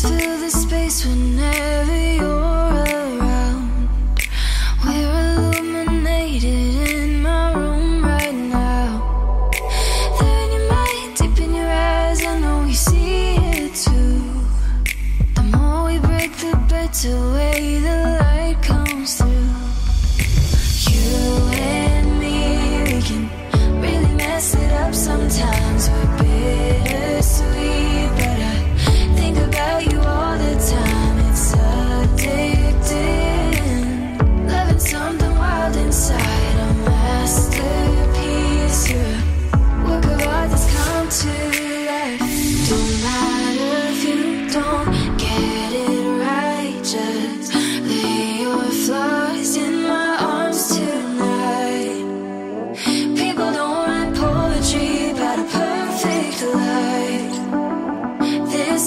Fill the space whenever you're around. We're illuminated in my room right now. There in your mind, deep in your eyes, I know you see it too. The more we break, the better way the light comes through.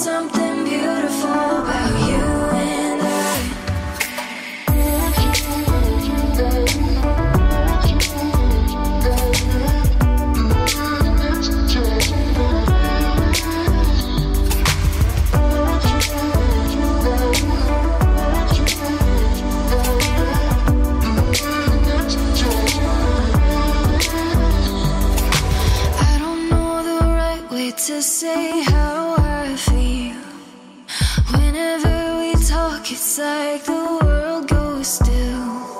something beautiful about you and I. I don't know the right way to say how. Whenever we talk, it's like the world goes still.